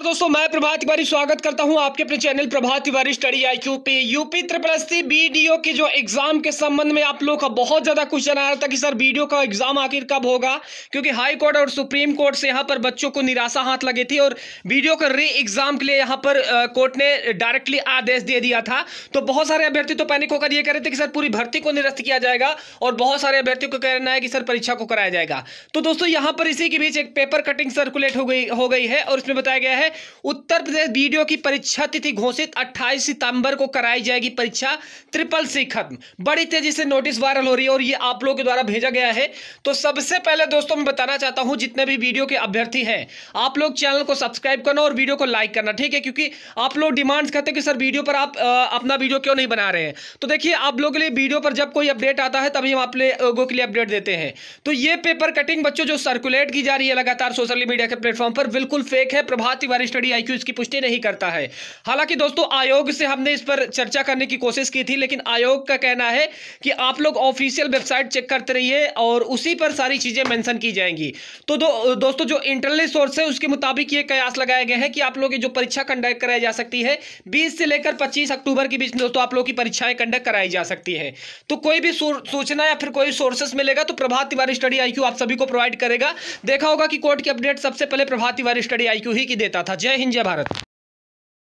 नमस्कार दोस्तों, मैं प्रभात तिवारी स्वागत करता हूँ आपके अपने channel Prabhat Tiwari study I Q पे। यूपी ट्रिपल एस बीडीओ की जो एग्ज़ाम के संबंध में आप लोग का बहुत ज़्यादा क्वेश्चन आ रहा था कि सर बीडीओ का एग्ज़ाम आखिर कब होगा? क्योंकि हाई कोर्ट और सुप्रीम कोर्ट से यहाँ पर बच्चों को निराशा हाथ लगी थी और बीडीओ का री एग्ज़ाम के लिए यहाँ पर कोर्ट ने डायरेक्टली आदेश दे दिया था। तो बहुत सारे अभ्यर्थी तो पैनिक होकर ये कह रहे थे कि सर पूरी भर्ती को निरस्त किया जाएगा और बहुत सारे अभ्यर्थियों को कहना है कि सर परीक्षा को कराया जाएगा। तो दोस्तों, यहाँ पर इसी के बीच एक पेपर कटिंग सर्कुलेट हो गई हो गई है और इसमें बताया गया है उत्तर प्रदेश बीडीओ की परीक्षा तिथि घोषित 28 सितंबर को कराई जाएगी परीक्षा ट्रिपल सी खत्म। बड़ी तेज़ी से नोटिस वायरल हो रही है और ये आप लोगों के द्वारा भेजा गया है। तो सबसे पहले दोस्तों मैं बताना चाहता हूँ, जितने भी वीडियो के अभ्यर्थी हैं, आप लोग चैनल को सब्सक्राइब करना और वीडियो को लाइक करना, ठीक है? क्योंकि आप लोग डिमांड्स करते कि, सर, वीडियो पर आप अपना वीडियो क्यों नहीं बना रहे हैं? तो देखिए, आप लोगों के लिए वीडियो पर जब कोई अपडेट आता है, तभी हम आप लोगों के लिए अपडेट देते हैं। तो ये पेपर कटिंग बच्चों, जो सर्कुलेट की जा रही है लगातार सोशल मीडिया के प्लेटफॉर्म पर, बिल्कुल फेक है, प्रभात तिवारी स्टडी आईक्यू इसकी पुष्टि नहीं करता है। हालाँकि दोस्तों आयोग से हमने इस पर चर्चा करने की कोशिश की थी लेकिन आयोग का कहना है कि आप लोग ऑफिशियल वेबसाइट चेक करते रहिए और उसी पर सारी चीज़ें मेंशन की जाएँगी। तो दो, दोस्तों जो इंटरनल सोर्स है उसके मुताबिक ये कयास लगाए गए हैं कि आप लोग की जो परीक्षा कंडक्ट कराई जा सकती है बीस से लेकर पच्चीस अक्टूबर के बीच दोस्तों आप लोग की परीक्षाएँ कंडक्ट कराई जा सकती है। तो कोई भी सूचना या फिर कोई सोर्सेस मिलेगा तो प्रभात तिवारी स्टडी आईक्यू आप सभी को प्रोवाइड करेगा। देखा होगा कि कोर्ट की अपडेट सबसे पहले प्रभात तिवारी स्टडी आईक्यू ही की देता था। जय हिंद जय भारत।